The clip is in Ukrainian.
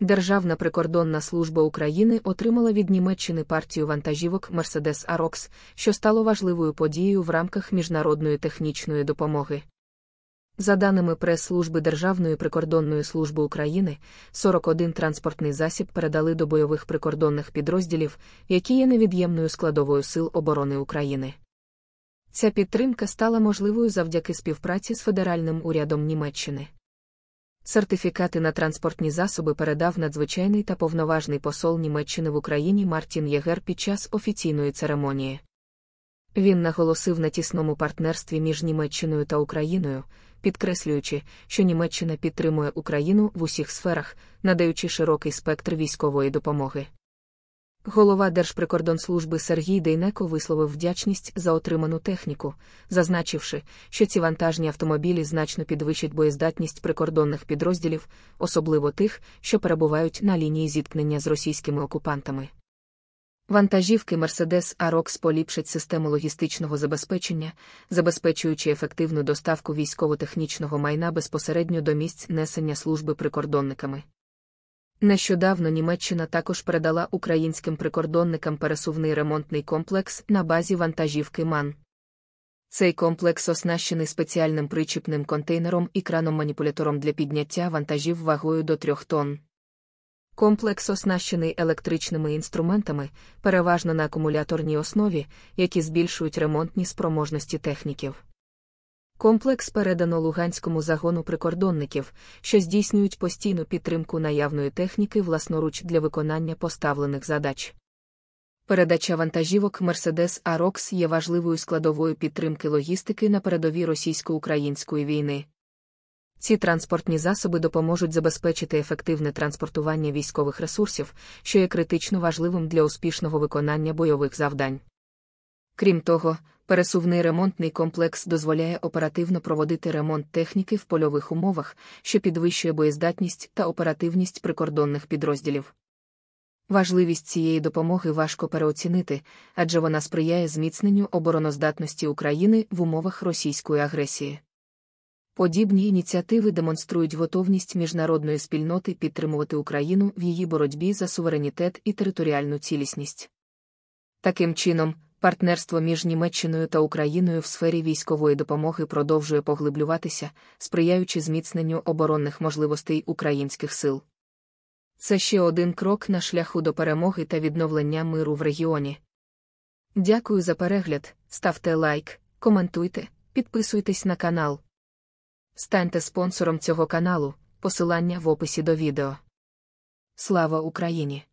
Державна прикордонна служба України отримала від Німеччини партію вантажівок Mercedes AROX, що стало важливою подією в рамках міжнародної технічної допомоги. За даними прес-служби Державної прикордонної служби України, 41 транспортний засіб передали до бойових прикордонних підрозділів, які є невід'ємною складовою сил оборони України. Ця підтримка стала можливою завдяки співпраці з федеральним урядом Німеччини. Сертифікати на транспортні засоби передав надзвичайний та повноважний посол Німеччини в Україні Мартін Єгер під час офіційної церемонії. Він наголосив на тісному партнерстві між Німеччиною та Україною, підкреслюючи, що Німеччина підтримує Україну в усіх сферах, надаючи широкий спектр військової допомоги. Голова Держприкордонслужби Сергій Дейнеко висловив вдячність за отриману техніку, зазначивши, що ці вантажні автомобілі значно підвищать боєздатність прикордонних підрозділів, особливо тих, що перебувають на лінії зіткнення з російськими окупантами. Вантажівки Mercedes AROX поліпшать систему логістичного забезпечення, забезпечуючи ефективну доставку військово-технічного майна безпосередньо до місць несення служби прикордонниками. Нещодавно Німеччина також передала українським прикордонникам пересувний ремонтний комплекс на базі вантажівки МАН. Цей комплекс оснащений спеціальним причіпним контейнером і краном-маніпулятором для підняття вантажів вагою до 3 тонн. Комплекс оснащений електричними інструментами, переважно на акумуляторній основі, які збільшують ремонтні спроможності техніків. Комплекс передано Луганському загону прикордонників, що здійснюють постійну підтримку наявної техніки власноруч для виконання поставлених задач. Передача вантажівок Mercedes AROX є важливою складовою підтримки логістики на передовій російсько-української війни. Ці транспортні засоби допоможуть забезпечити ефективне транспортування військових ресурсів, що є критично важливим для успішного виконання бойових завдань. Крім того, пересувний ремонтний комплекс дозволяє оперативно проводити ремонт техніки в польових умовах, що підвищує боєздатність та оперативність прикордонних підрозділів. Важливість цієї допомоги важко переоцінити, адже вона сприяє зміцненню обороноздатності України в умовах російської агресії. Подібні ініціативи демонструють готовність міжнародної спільноти підтримувати Україну в її боротьбі за суверенітет і територіальну цілісність. Таким чином, партнерство між Німеччиною та Україною в сфері військової допомоги продовжує поглиблюватися, сприяючи зміцненню оборонних можливостей українських сил. Це ще один крок на шляху до перемоги та відновлення миру в регіоні. Дякую за перегляд, ставте лайк, коментуйте, підписуйтесь на канал. Станьте спонсором цього каналу, посилання в описі до відео. Слава Україні!